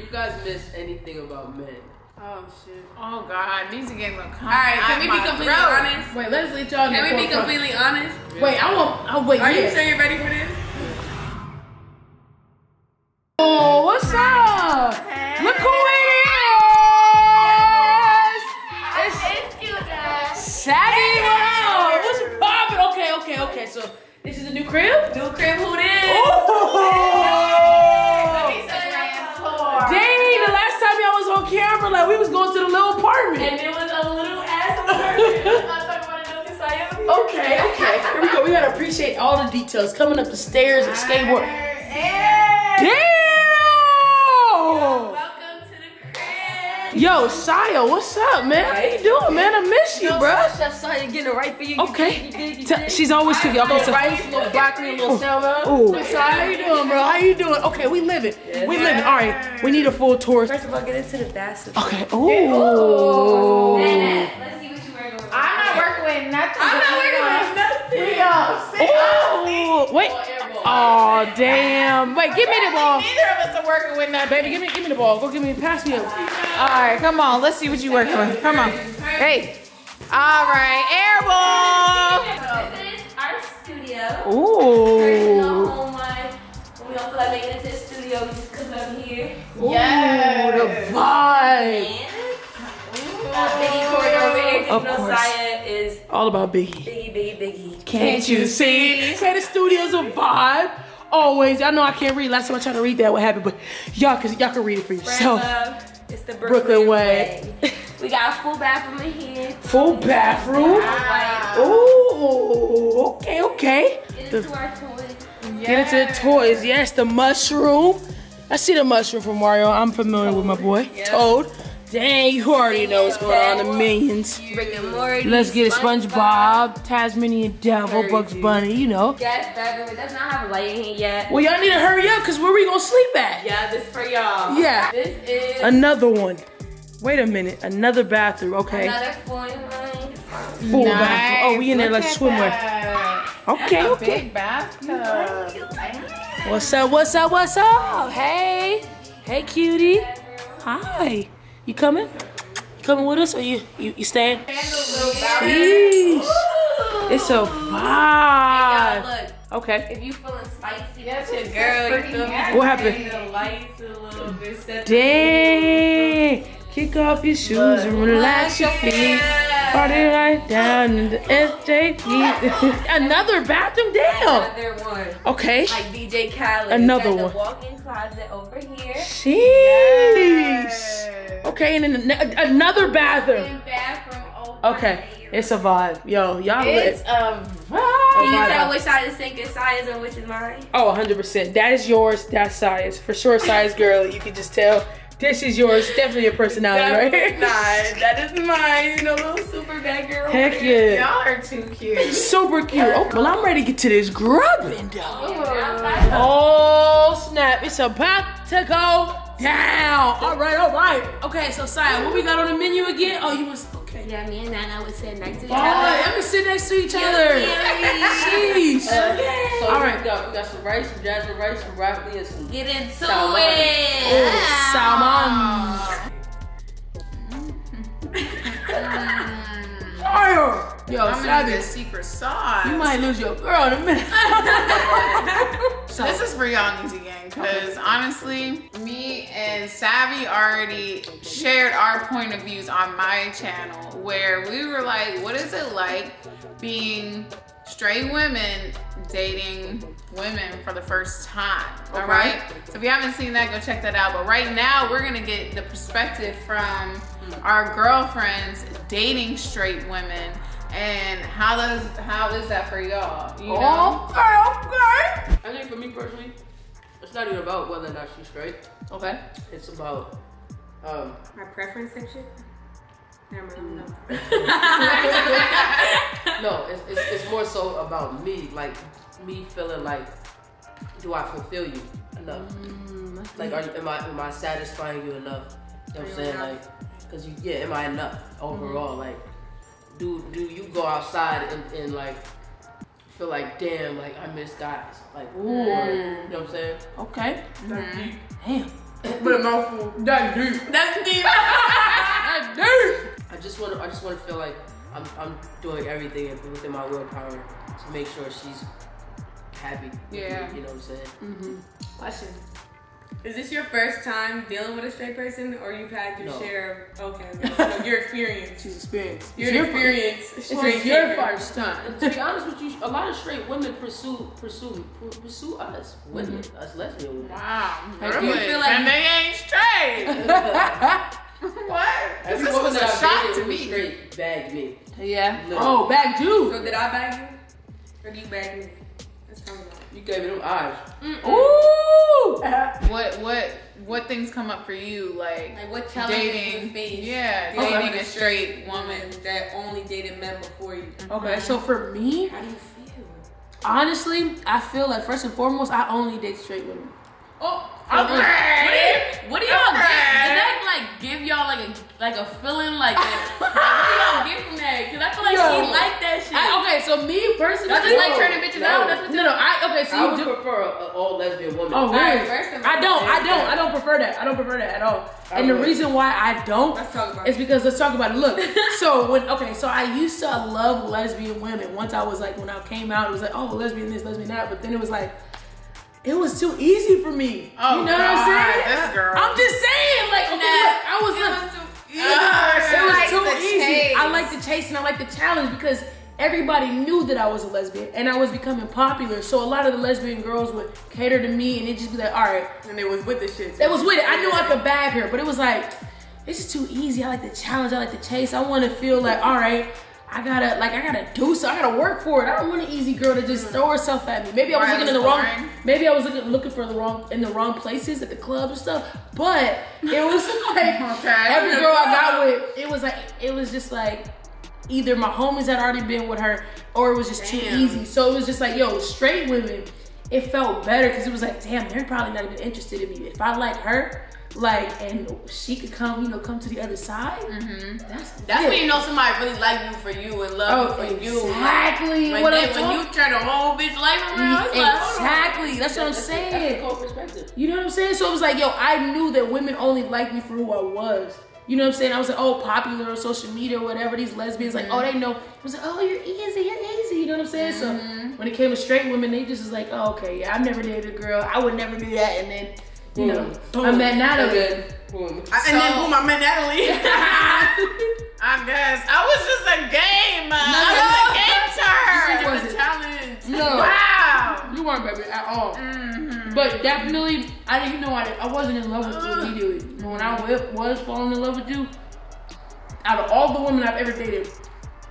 you guys miss anything about men? Oh shit. Oh God, these are getting gonna come. All right, can we be completely throat. honest? Wait, let's let y'all Can we be completely honest? Wait, I want. Oh wait, Are yeah. you sure you're ready for this? Oh, what's up? Look who it is! It's you Savy Wow. What's poppin'? Okay, okay, okay. So this is a new crib. New crib, who this? Oh! Camera, like we was going to the little apartment. And it was a little ass apartment. I'm not talking about a new Desire. Okay, okay. Here we go. We gotta appreciate all the details. Coming up the stairs and skateboard. Damn! Yo, Siya, what's up, man? How you doing, man? I miss you, bro. Chef Siya getting it right for you. Okay. You did, you T- did. she's always cooking. Okay, Little so. rice, little broccoli, little salmon. Ooh. Siya, how you doing, bro? How you doing? Okay, we living. We living. All right, we need a full tour. First of all, get into the bathroom. Okay. Ooh. Let's see what you working. I'm not working with nothing. I'm not working with nothing. We all. Ooh. Wait. Oh damn. Wait, give me the ball. Neither of us are working with nothing. Baby, give me, give me the ball. Go give me, pass me up. All right, come on. Let's see what you working with. Come on. Hey. All right, air ball. This is our studio. Ooh. We don't feel like making it to the studio, cook up here. Ooh, the vibe. Uh, Biggie Corey over here, Of course. Is All about Biggie. Biggie, Biggie, Biggie. Can't you see? Say the studio's a vibe. Always. I know I can't read. Last time I tried to read that, what happened? But y'all, can y'all can read it for yourself. love. It's the Brooklyn, Brooklyn way. way. we got a full bathroom in here. Full bathroom. White. Ooh. Okay, okay. Get into our toys. Get into the toys. Yes, the mushroom. I see the mushroom from Mario. I'm familiar with my boy. Toad. Dang, you already know what's going on. The minions. Rick and Morty. Let's get it. SpongeBob, Tasmanian Devil, Bugs Bunny, you know. Yes. It does not have a light in here yet. Well, y'all need to hurry up because where we gonna sleep at? Yeah, this for y'all. Yeah. This is Another one. Wait a minute. Another bathroom. Okay. another full line. Full bathroom. Oh, we in there like swimwear. Okay, A okay. big bathtub. What's up? What's up? What's up? Hey. Hey, cutie. Hi. You coming? You coming with us or you you, you staying? Sheesh. It's a Y'all, vibe. Okay. If you feeling spicy, Yes, your it's girl, you pretty feel me? What happened? The lights a little bit set. Dang. Kick off your shoes and relax your feet. Party right down in the SJP. Another bathroom? Damn. Another one. Okay. Like DJ Khaled. Another one. The walk-in closet over here. Sheesh. Okay, and then an- another bathroom. And bathroom oh, over Okay, it's a vibe. Yo, y'all It's lit. a Can vibe. you vibe. tell which side of the sink is Siya's and which is mine? Oh, 100%. That is yours. That's size. For sure, size girl. You can just tell. This is yours. Definitely your personality, right? Nah, that is mine. You know, little super bad girl. Heck yeah. Y'all are too cute. Super cute. Oh, well, I'm ready to get to this grubbing, though. Outside. Oh, snap. It's about to go down. All right, all right. Okay, so, Siya, what we got on the menu again? Oh, you want Okay. Yeah, me and Nana would sit next to each Oh, other. let me sit next to each other. Sheesh. So all right. we got, we got some rice, some jasmine rice, some broccoli, and some. Get into Salmon. it. Oh, salmon. Fire. Yo, I'm gonna Savy, get secret sauce. you might lose your girl in a minute. This is for y'all, Ninja Gang, because honestly, me and Savy already shared our point of views on my channel where we were like, what is it like being straight women dating women for the first time? All Okay. right. So if you haven't seen that, go check that out. But right now, we're gonna get the perspective from our girlfriends dating straight women. And how does how is that for y'all? You know? okay, okay. I think for me personally, it's not even about whether or not she's straight. Okay. It's about um, My preference and shit. Never mind, mm. no. no, it's, it's, it's more so about me, like me feeling like, do I fulfill you enough? Mm, like, are you, am I am I satisfying you enough? You know what I'm saying? Like, cause you, yeah, am I enough mm-hmm. overall? Like, do do you go outside and, and like feel like, damn, like I miss guys, like, or, you know what I'm saying? Okay. Mm-hmm. Damn. With a mouthful. That deep. That's deep. That deep. I just want to. I just want to feel like I'm. I'm doing everything within my willpower to make sure she's happy. with me, Yeah. You know what I'm saying? Mm-hmm. Question. Is this your first time dealing with a straight person, or you've had your No. share of okay, okay. so your experience, She's experienced. your It's your experience, It's straight your taker. first time. To be honest with you, a lot of straight women pursue pursue pursue us women, Mm-hmm. us lesbian women. Wow. Like, Really? you feel like- and they ain't straight. what? Every This woman was a that shock to me. straight bagged me. Yeah. Literally. Oh, back you. So did I bag you, or did you bag me? Let's talk about it. You gave me them eyes. Ooh. What what what things come up for you like, Like what challenges you dating? face? Yeah, dating dating a straight woman. woman that only dated men before you. Okay, so for me, How do you feel? honestly, I feel like first and foremost, I only date straight women. Oh, Okay. What do y'all Okay. get? Does that like give y'all like a like a feeling like that? like, what do y'all get from that? Cause I feel like Yo. she like that shit. I, okay, so me personally, Y'all just like turning bitches no. out. That's what no, no, I okay, so I you would do. prefer an all lesbian woman. Oh, Alright, really? first of all, I don't. I don't. I don't prefer that. I don't prefer that at all. I And the would. reason why I don't Let's talk about is because let's talk about it. Look, so when okay, so I used to love lesbian women. Once I was like, when I came out, it was like, oh, lesbian this, lesbian that. But then it was like, it was too easy for me. Oh, you know what I'm God, saying? this girl. I'm just saying, like, okay, look, I was like, Ah, she it was likes too easy. chase. I like the chase and I like the challenge because everybody knew that I was a lesbian and I was becoming popular. So a lot of the lesbian girls would cater to me and it just be like, all right, And they was with the shit. they was with it. I knew I could bag her, but it was like, it's just too easy. I like the challenge. I like the chase. I want to feel like, all right, I gotta like I gotta do so. I gotta work for it. I don't want an easy girl to just throw herself at me. Maybe I was looking in the wrong. Maybe I was looking looking for the wrong in the wrong places at the club and stuff. But it was like Okay. every girl I got with, it was like it was just like either my homies had already been with her or it was just too easy. So it was just like, yo, straight women, it felt better because it was like, damn, they're probably not even interested in me. If I like her, like, and she could come, you know, come to the other side. Mm-hmm. That's That's it. when you know somebody really like you for you and love Oh, you for you. exactly Like, what then when talking- you turn a whole bitch life around, it's like. Exactly. That's what I'm That's saying. a cold perspective. You know what I'm saying? So it was like, yo, I knew that women only liked me for who I was. You know what I'm saying? I was like, oh, popular on social media or whatever. These lesbians, like, oh, they mm-hmm. know. It was like, oh, you're easy, you're easy. You know what I'm saying? So mm-hmm. when it came to straight women, they just was like, oh, okay, yeah, I've never dated a girl. I would never do that. And then, you know, I met Natalie. And then, boom. I- and then boom, I met Natalie. I guess I was just a game. No, I was a game to her. It was a challenge. No, Wow. you weren't, baby, at all. Mm-hmm. But definitely, I didn't you know I, didn't- I wasn't in love with you immediately. When I was falling in love with you, out of all the women I've ever dated,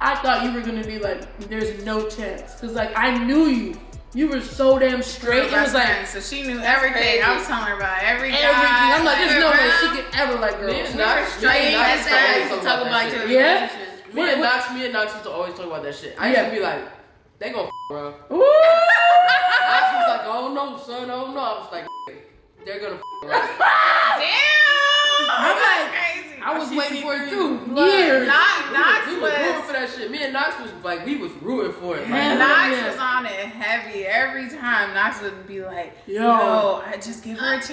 I thought you were gonna be like, there's no chance. Cause like I knew you. You were so damn straight. It was like so she knew everything. I was telling her about every guy. everything. I'm like, there's no way she could ever like girls. Me and We were Knox- me straight and Knox as used to talk Talk that about shit. your Yeah? Me and What- Knox, me and Knox used to always talk about that shit. I Yeah. used to be like, they gon' f- bro. Ooh. Knox was like, oh no, son, oh no. I was like, they're gonna f- bro. Damn. I'm like- crazy. I was waiting for it too. Look, Years. Knox, Knox we was rooting was for that shit. Me and Knox was like, we was rooting for it. Like, Yeah. Knox Yeah. was on it heavy every time. Knox would be like, Yo. "Yo, I just give her a chance."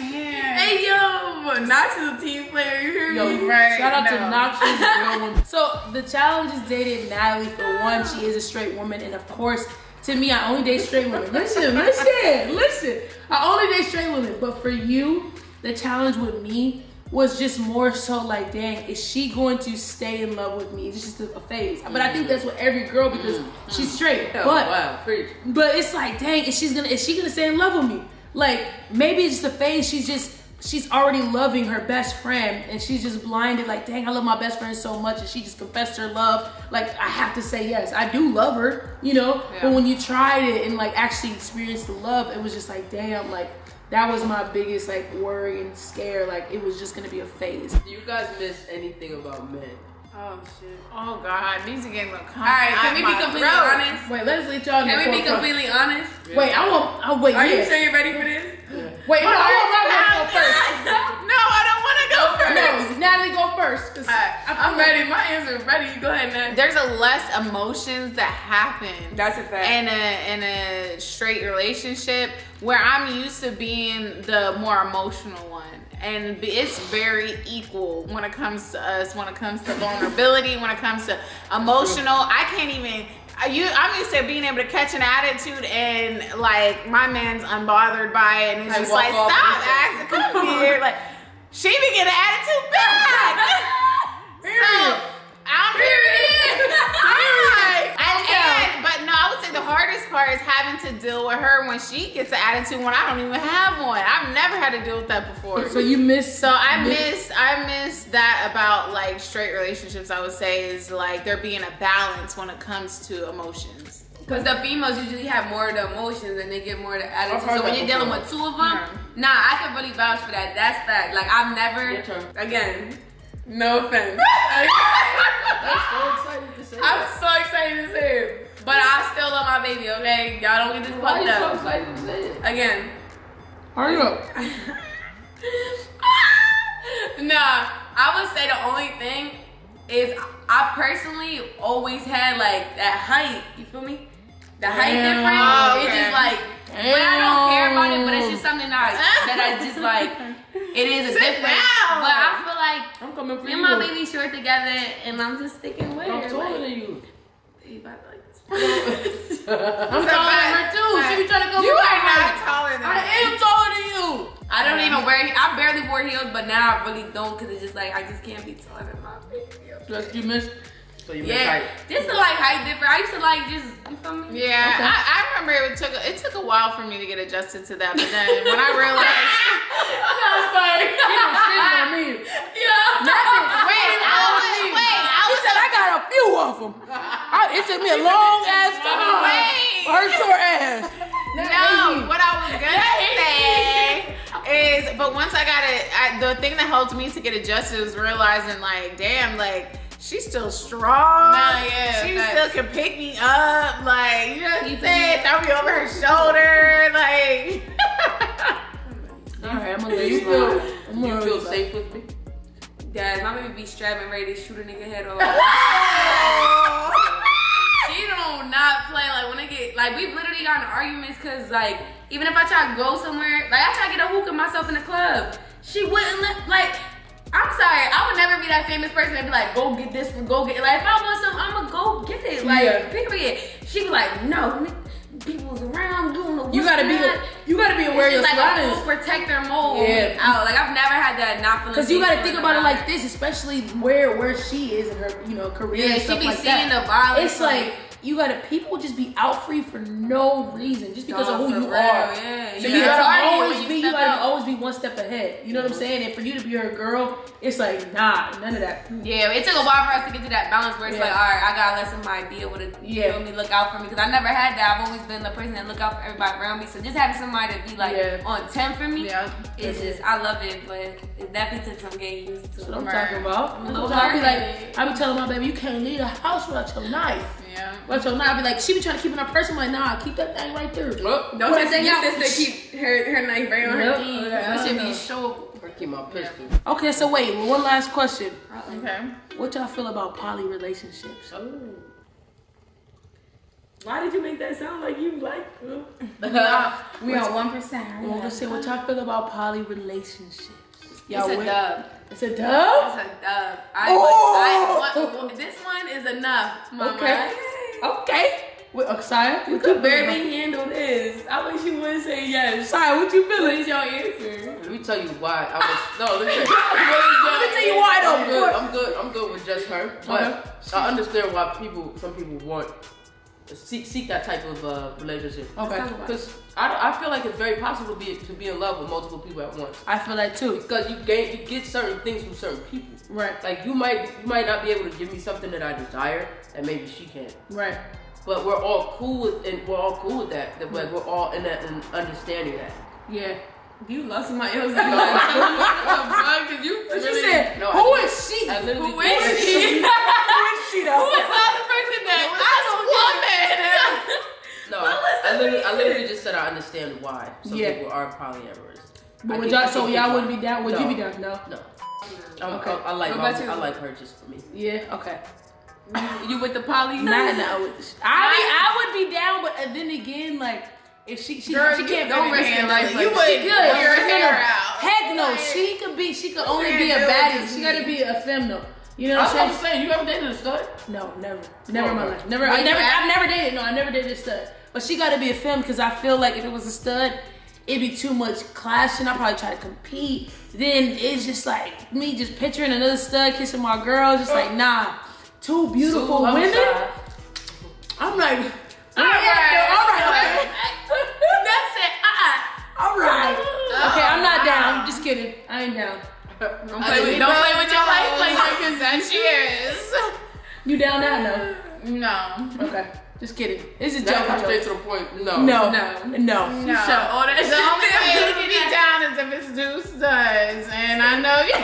Hey yo, Knox is a team player. You hear Yo, me? Right, shout out no. to Knox. She's a real woman. So the challenge is dated Natalie for one. She is a straight woman, and of course, to me, I only date straight women. Listen, listen, listen. I only date straight women. But for you, the challenge with me was just more so like, dang, is she going to stay in love with me? It's just a, phase. But I think that's what every girl because she's straight. oh, But wow, preach. but it's like, dang, is she's gonna is she gonna stay in love with me? Like maybe it's just a phase. She's just she's already loving her best friend, and she's just blinded. Like, dang, I love my best friend so much, and she just confessed her love. Like, I have to say yes, I do love her, you know. Yeah. But when you tried it and like actually experienced the love, it was just like, damn, like that was my biggest like worry and scare. Like it was just gonna be a phase. Do you guys miss anything about men? Oh shit. Oh God, these are getting come All right, can we be completely throat. honest? Wait, let's let y'all. know Can we be for a fact. completely honest? Wait, I want. I wait. Are yeah. you sure you're ready for this? Wait, no, I want Robert to go first. Natalie, go first. 'cause Alright, I'm ready. My answer is ready. Go ahead, Nat. There's a less emotions that happen That's a fact. in a in a straight relationship where I'm used to being the more emotional one. and it's very equal when it comes to us. When it comes to vulnerability, when it comes to emotional, I can't even. You, I'm used to being able to catch an attitude and like my man's unbothered by it, and it's Like, just like stop acting, come here, like she be getting an attitude back. so I'm Period. And, and- but no, I would say the hardest part is having to deal with her when she gets an attitude when I don't even have one. I've never had to deal with that before. So you miss. So I miss I miss that about like straight relationships. I would say is like there being a balance when it comes to emotions. Because the females usually have more of the emotions and they get more of the attitude. So when you're dealing with two of them, nah, I can really vouch for that. That's fact. Like I've never, again, no offense. I'm so excited to say I'm that. so excited to say it. But I still love my baby, okay? Y'all don't get this Why are fucked you so excited to say it? Again. Hurry up. nah, I would say the only thing is I personally always had like that height. You feel me? The height Damn. difference. Ah, oh, It's just like, but I don't care about it. But it's just something that that I just like. It is a Sit difference. down. But I feel like I'm coming for me you. and my baby short together, and I'm just sticking with I'm her. taller Like, than you. babe, I like this. I'm So taller than bad. her too. She be trying to go You for are mine. not taller than I me. am taller than you. I don't even wear. I barely wore heels, but now I really don't because it's just like I just can't be taller than my baby. Just you miss. So you miss Yeah, height. just to like height different. I used to like just you feel me? Yeah, Okay. I, I remember it took it took a while for me to get adjusted to that, but then when I realized, That's funny. on me. yeah. wait, I was wait, I was said I got a few of them. I, it took me a long ass time. Wait. For her short ass. No, what I was gonna say is, but once I got it, I, the thing that helped me to get adjusted was realizing, like, damn, like she's still strong. Nah, yeah, she facts. still can pick me up, like you know what I'm saying, throw me over her shoulder, like. Alright, I'm gonna let You you feel. I'm gonna you feel safe with me? Dad, my baby be strapping ready to shoot a nigga head off. she don't not play like when I get like we've literally gotten arguments because like even if I try to go somewhere, like I try to get a hookah myself in the club, she wouldn't let like. I'm sorry, I would never be that famous person and be like, go get this for go get it. Like if I want something, I'ma go get it. Like Yeah. period. She be like, no, people's around, you don't You gotta be you gotta be aware of your like oh, surroundings. full protector mode. Yeah. Out. Like I've never had that not feeling. Cause you gotta think about it like this, especially where where she is in her you know career Yeah, and she stuff be like seeing that. the violence. It's like you gotta people just be out free for no reason, just because Dog, of who you real, are. yeah. So You you, gotta always you one step ahead. You know what I'm saying? And for you to be her girl, it's like nah, none of that. Yeah, it took a while for us to get to that balance where it's Yeah. like, all right, I gotta let somebody be able to Yeah. feel me, look out for me, because I never had that. I've always been the person that look out for everybody around me. So just having somebody to be like Yeah. on ten for me, Yeah. it's just I love it, but it definitely took some getting used to. That's what I'm talking about. I'm I be like, I be telling my baby, you can't leave the house without your knife. Yeah. Without your knife, I be like, she be trying to keep it in her purse. I'm like, nah, keep that thing right there. Oh, Don't Put you that think your sister keep her, her knife right on Yep. her jeans? Yeah, I That should be show. I keep my pistol. Okay, so wait, one last question. Okay. What y'all feel about poly relationships? Oh. Why did you make that sound like you like? We on one percent. I want to say what y'all feel about poly relationships. It's Y'all a with- dub. It's a dub? It's a dub. I, Oh! I want, this one is enough, mama. Okay. Okay. What, uh, Siya, You what could barely handle this. I wish you would say yes. Siya, what you What feeling? is your answer? Let me tell you why I was. No, let me tell you. Let me tell you why I'm good. I'm good. I'm good with just her. But Okay. I understand why people, some people want seek seek that type of uh, relationship. Okay. Because I, I feel like it's very possible to be to be in love with multiple people at once. I feel that too. Because you gain you get certain things from certain people. Right. Like you might you might not be able to give me something that I desire, and maybe she can. Right. But we're all cool with and we're all cool with that. That like we're all in that and understanding that. Yeah. You love somebody else. You like, what the fuck? Did you She really- said, No, who I- is she? Who is she? Who is she though? Who is the other person that I don't No, Well, I listen, literally, I listen. literally just said I understand why some Yeah. people are polyamorous. But I would y'all, so y'all wouldn't be down? Would No. you be down? No. No. I'm, Okay. I, I like my. I like her just for me. Yeah. Okay. You with the poly? Nah, nah. I mean, I would be down, but uh, then again, like, if she she, Girl, she can't don't risk it. it. You She would good. pull your She hair good. out. Heck no, she could be. She could only be a baddie. She gotta be a female. You know what I'm to saying? you ever dated a stud? No, never, never in my life. Never. I never. I've never dated. No, I never dated a stud. But she gotta be a femme because I feel like if it was a stud, it'd be too much clashing. I'd probably try to compete. Then it's just like me just picturing another stud kissing my girl. Just like nah, two beautiful Two women. homicide. I'm like, all All right. right, all right, okay. That's it. Uh-uh. all right. Uh-uh. Okay, I'm not down. Just kidding. I ain't down. Don't play with, don't play with your life like that. because that she is. You down now? No. No. Okay. Just kidding. It's a That joke. comes joke. straight to the point. No. No. No. No. No. Shut all that The shit only down. way it can be down is if it's two studs, and I know you.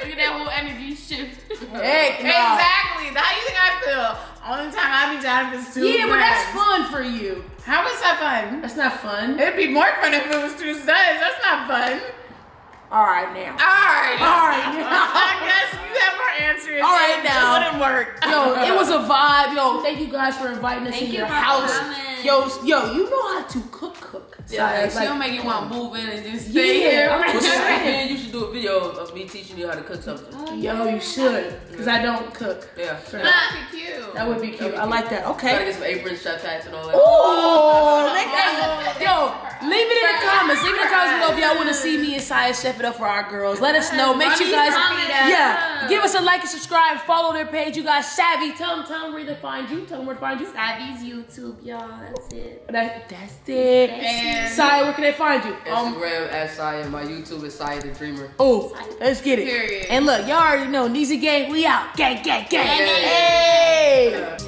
Look at that whole energy shift. Heck no. Exactly. How you think I feel? Only time I be down if it's two. Yeah, but that's fun for you. How is that fun? That's not fun. It'd be more fun if it was two studs. That's not fun. All right now. Alright. Alright. I guess you have our answers. All right, now. It now. wouldn't work. Yo, it was a vibe. Yo, thank you guys for inviting us Thank in you your for house. coming. Yo, yo, you know how to cook, cook. Yeah, So, she'll make you want um, to move in and just stay Yeah, here. I'm Well, just saying. Man, you should do a video of me teaching you how to cook something. Oh, yo, you should, cause I don't cook. Yeah. So That'd be cute. that would be cute. I like that. Okay. Gotta get some aprons, chef hats, and all that. Ooh, make that. Oh. Yo, leave it in the comments. Leave it in the comments below if y'all want to see me and Siya chef it up for our girls. Let us know. Make sure you guys, yeah, give us a like and subscribe. Follow their page. You guys Savy. Tell them, tell them where to find you. Tell them where to find you. Savy's YouTube, y'all. That's it. That, that's it. And- Siya, where can they find you? Um, Instagram at Siya. My YouTube is Siya the Dreamer. Oh, let's get it. Period. And look, y'all already know, Neezy Gang, we out. Gang, gang, gang. Gang. Hey.